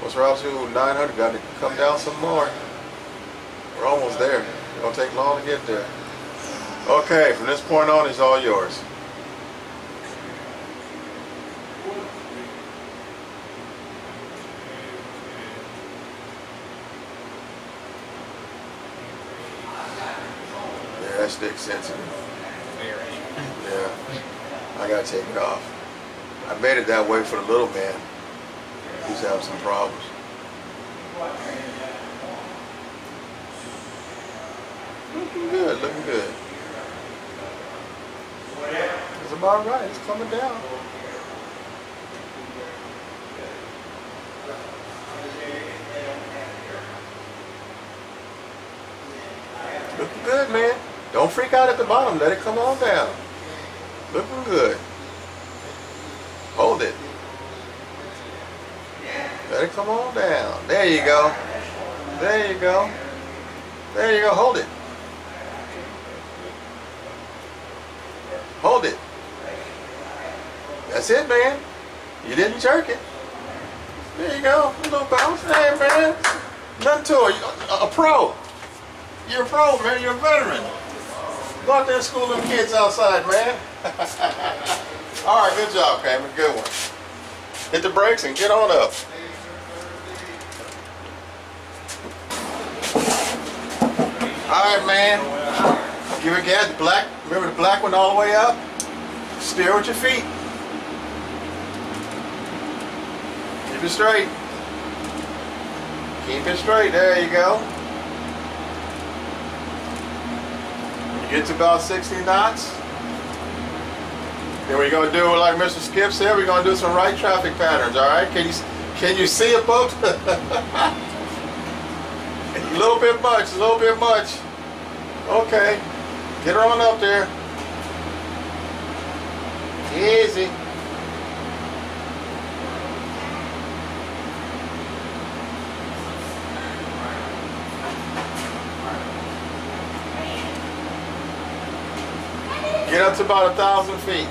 What's route to 900? Got to come down some more. We're almost there. It's gonna take long to get there. Okay, from this point on, it's all yours. Yeah, that stick's sensitive. Yeah, I gotta take it off. I made it that way for the little man. He's having some problems. Looking good, looking good. It's about right, it's coming down. Looking good, man. Don't freak out at the bottom, let it come on down. Looking good. Hold it. Let it come on down. There you go. There you go. There you go. Hold it. Hold it. That's it, man. You didn't jerk it. There you go. A little bounce. Hey, man. Nothing to it. A, a pro. You're a pro, man. You're a veteran. Go out there and school them kids outside, man. All right, good job, Kramer. Good one. Hit the brakes and get on up. All right, man. Give it gas. Black. Remember the black one all the way up. Steer with your feet. Keep it straight. Keep it straight. There you go. When you get to about 60 knots, Then we're gonna do like Mr. Skip said. We're gonna do some right traffic patterns. All right? Can you can you see it, folks? a little bit much. A little bit much. Okay. Get her on up there. Easy. About a thousand feet.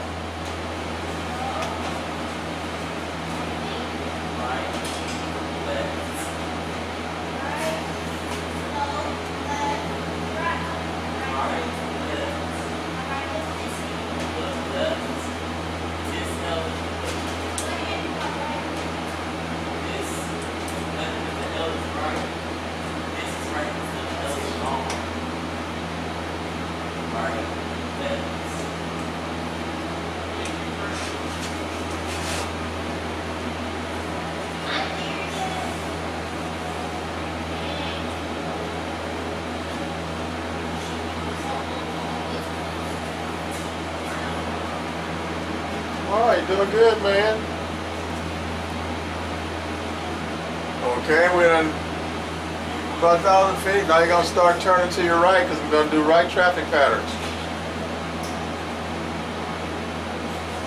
All right, doing good, man. Okay, we're in about a thousand feet. Now you're gonna start turning to your right because we're gonna do right traffic patterns.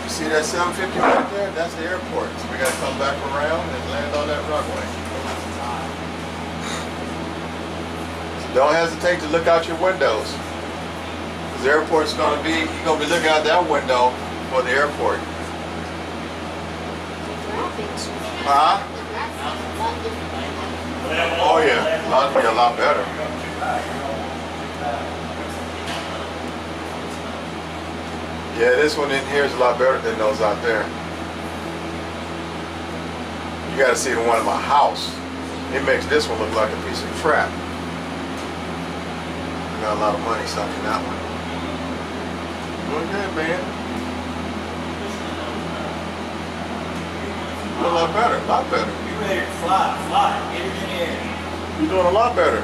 You see that 750 right there? That's the airport. So we gotta come back around and land on that runway. So don't hesitate to look out your windows. Because the airport's gonna be, you're gonna be looking out that window for the airport. Huh? Oh yeah, that'd be a lot better. Yeah, this one in here is a lot better than those out there. You gotta see the one in my house. It makes this one look like a piece of crap. I got a lot of money sunk in that one. Doing good, man. Doing a lot better, a lot better. You ready to fly, fly, get it in the air. You're doing a lot better.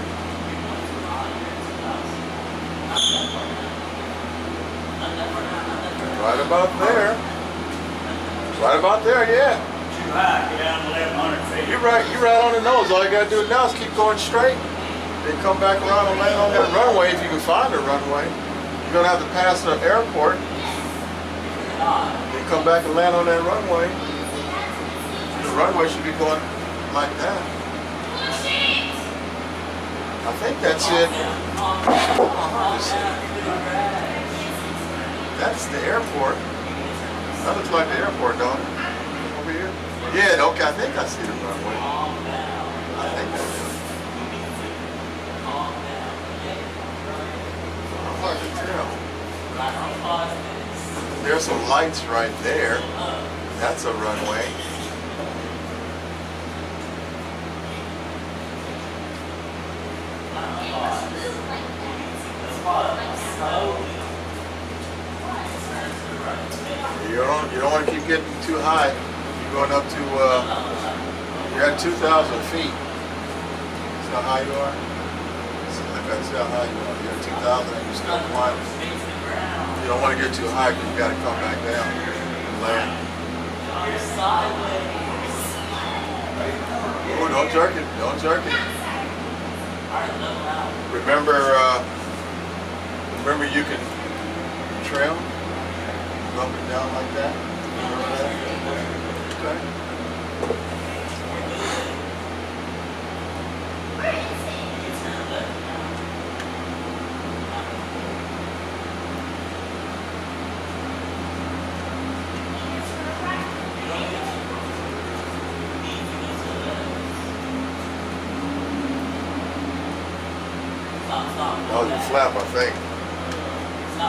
Right about there. Right about there, yeah. Too high, get down to eleven hundred feet. You're right, you're right on the nose. All you gotta do now is keep going straight. Then come back around and land on that runway if you can find a runway. You're gonna have to pass the airport. Then come back and land on that runway. The runway should be going like that. I think that's it. Oh, Let's see. That's the airport. That looks like the airport, don't it? Over here? Yeah, okay, I think I see the runway. I think that's it. Hard to tell. There's some lights right there. That's a runway. You don't, you don't want to keep getting too high. You're going up to, uh, you're at 2,000 feet. See how high you are? See, how high you are. You're at 2,000 and you're still climbing. You don't want to get too high because you got to come back down and land. Oh, don't jerk it. Don't jerk it. Remember, uh, remember you can trim, up and down like that? Okay. That was your flap, I think. So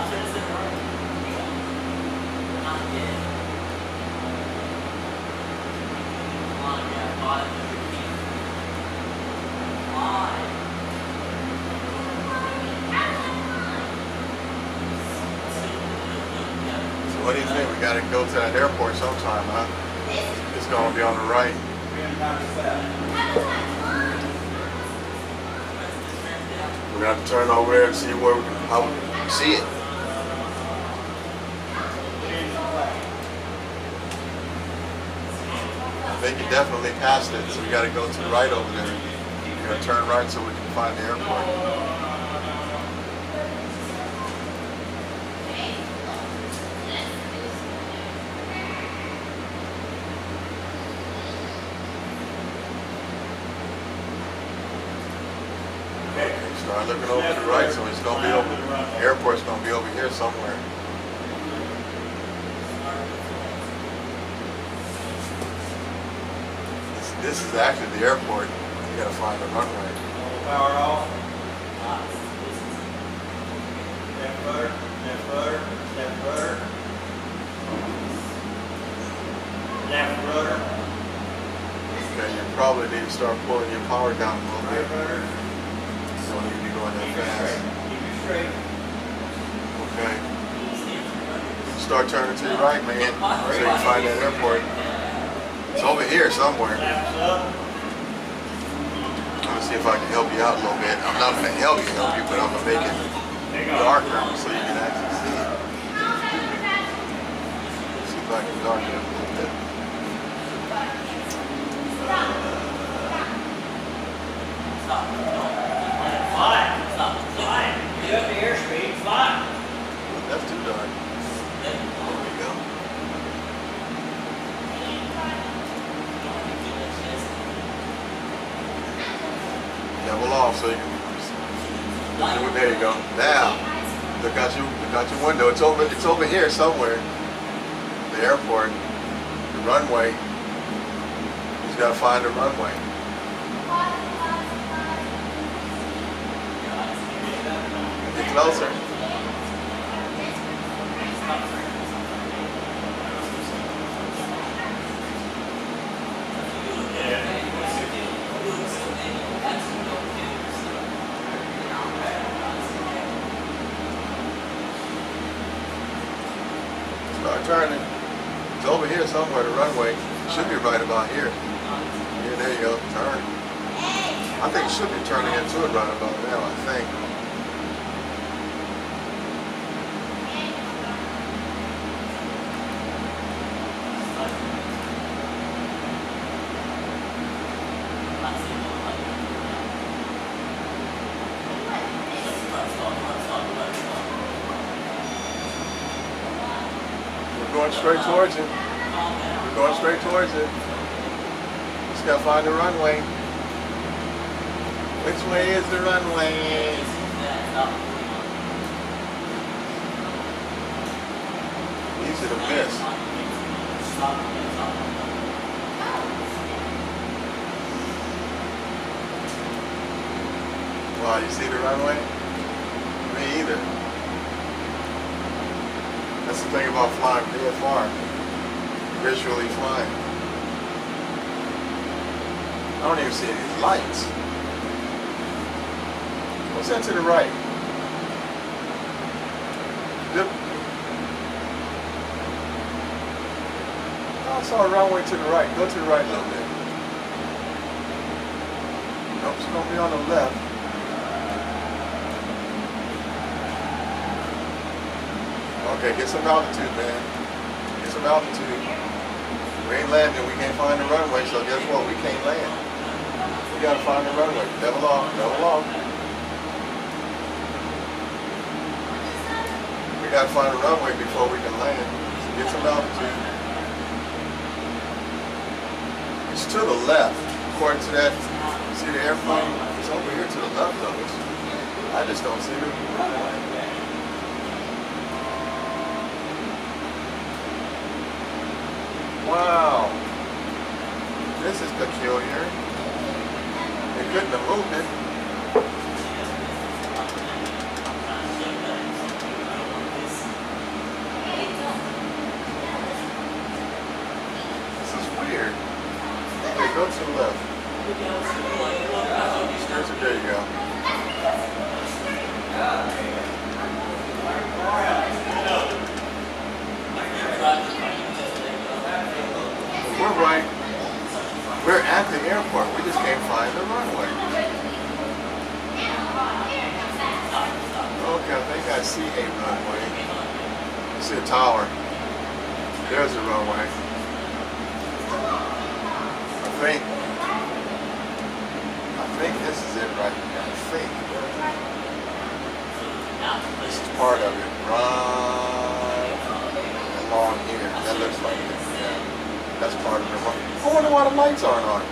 what do you think? We gotta go to that airport sometime, huh? It's gonna be on the right. We're gonna have to turn over there and see where we can, how we can see it. they pass it, so we gotta go to the right over there. We gotta turn right so we can find the airport. Start looking over to the right, so it's gonna be over, airport's gonna be over here somewhere. This, this is actually the airport. You gotta find the runway. Power off. Left rudder, left rudder, left rudder. Left rudder, Okay, you probably need to start pulling your power down a little right bit. rudder. You don't need to be going that Keep it straight, fast. keep it straight. Okay. Start turning to the right, man, so you can find that airport. It's over here somewhere. I'm gonna see if I can help you out a little bit. I'm not gonna help you, help you, but I'm gonna make it darker so you can actually see it. See if I can darken it a little bit. Fly, fly. You up the airspeed, fly. That's too dark. There we go. Level off so you can. do There you go. Now, look out your look out your window. It's over. It's over here somewhere. The airport, the runway. You just gotta find the runway. Get closer. Start turning. It's over here somewhere, the runway. Should be right about here. Yeah, there you go. Turn. I think it should be turning into it right about now, I think. We're going straight towards it. We're going straight towards it. Just gotta the runway. Which way is the runway? Easy to miss. Wow, you see the runway? Me either. That's the thing about flying VFR. Visually flying. I don't even see any lights. What's that to the right? Oh, I saw a runway to the right. Go to the right a little bit. Nope, it's gonna be on the left. Okay, get some altitude, man. Get some altitude. We ain't landing, we can't find the runway, so guess what? We can't land. We gotta find the runway. Level off, level off. We gotta find a runway before we can land. Get some altitude. It's to the left, according to that. See the airplane? It's over here to the left of us. I just don't see the runway. Wow. This is peculiar. They couldn't have moved it. This is weird. Okay, go to the left. There you go. We're right. We're at the airport. We just can't find the runway. Okay, I think I see a runway. I see a tower. There's the runway. think, I think this is it right here. I think this is part of it. Right along here. That looks like it. Yeah. That's part of it. I wonder why the lights aren't on.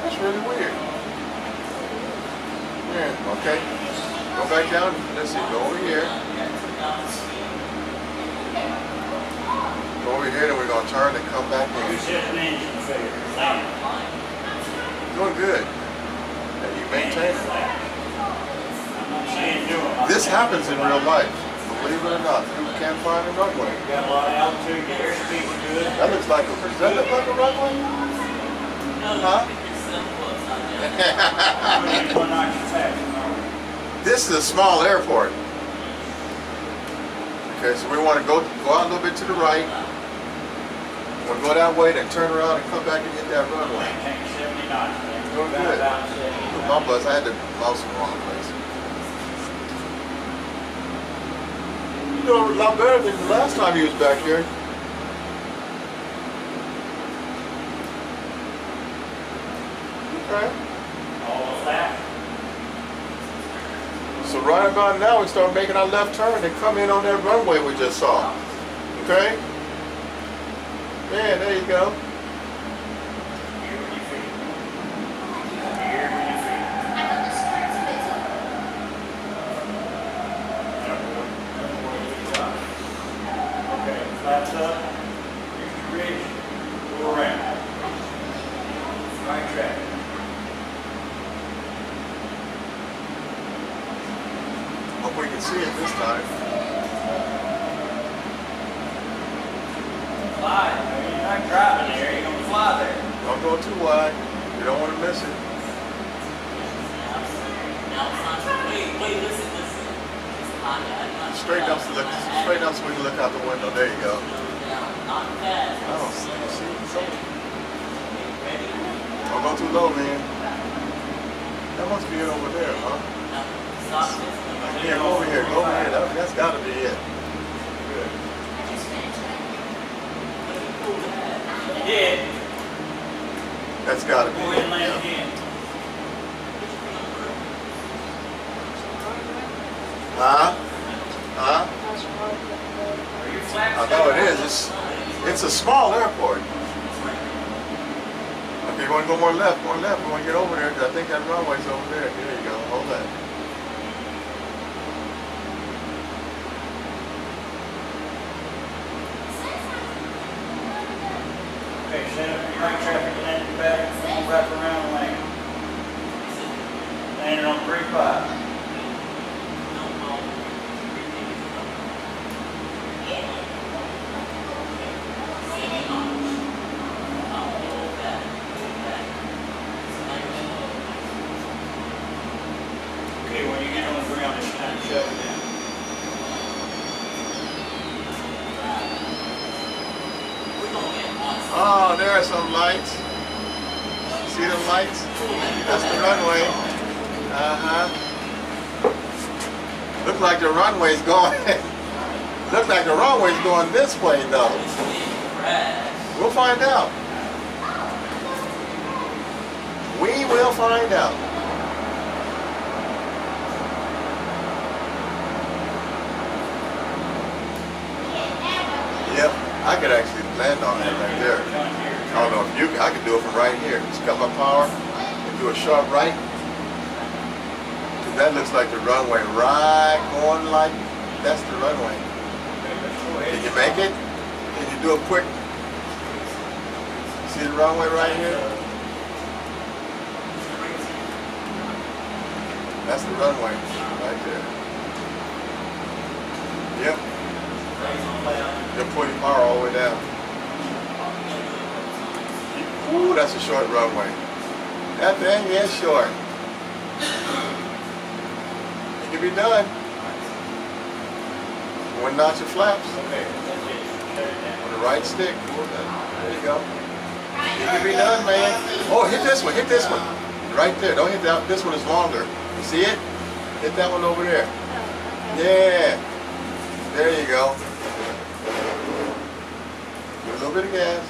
That's really weird. Yeah, okay. Go back down. Let's see. Go over here. Go over here, then we're gonna turn and come back in. Doing good. And you maintain it. This happens in real life. Believe it or not, people can't find a runway. Got a lot of altitude, your airspeed's good. That looks like a, does that look like a runway? Huh? One notch faster. This is a small airport. Okay, so we want to go go out a little bit to the right. We'll go that way, then turn around and come back and hit that runway. Doing About good. about 70 My bus, I had to mouse in the wrong place. You know a lot better than the last time you was back here. Okay. So right about now, we start making our left turn and come in on that runway we just saw. Okay? Yeah, there you go. Going this plane, though. We'll find out. We will find out. Yep, I could actually land on that right there. I don't know if you, can. I could do it from right here. Just cut my power and do a sharp right. that looks like the runway right going like, that's the runway. Can you make it? Can you do a quick, see the runway right here? That's the runway, right there. Yep, pull your power all the way down. Ooh, that's a short runway. That thing is short. It can be done. Notch of flaps Okay, that's it. Shut it down. on the right stick. There you go. You can be done, man. Oh, hit this one, hit this one. Right there. Don't hit that. This one is longer. You see it? Hit that one over there. Yeah. There you go. Give a little bit of gas.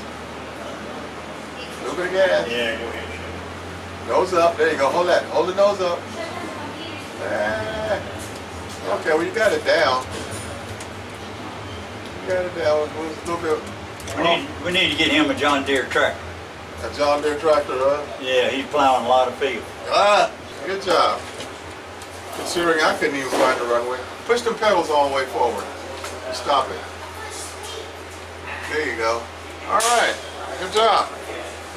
A little bit of gas. Yeah, go ahead. Nose up. There you go. Hold that. Hold the nose up. Ah. Okay, well you got it down. You got it down. It was a little bit. We need, we need to get him a John Deere tractor. A John Deere tractor, huh? Yeah, he's plowing a lot of field. Ah, good job. Considering I couldn't even find the runway. Push them pedals all the way forward. Stop it. There you go. All right. Good job.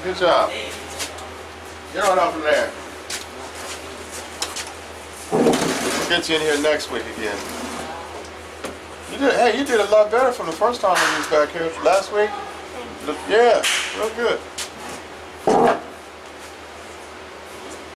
Good job. Get on up from there. We'll get you in here next week again. You did, hey, you did a lot better from the first time we was back here last week. Yeah, real good.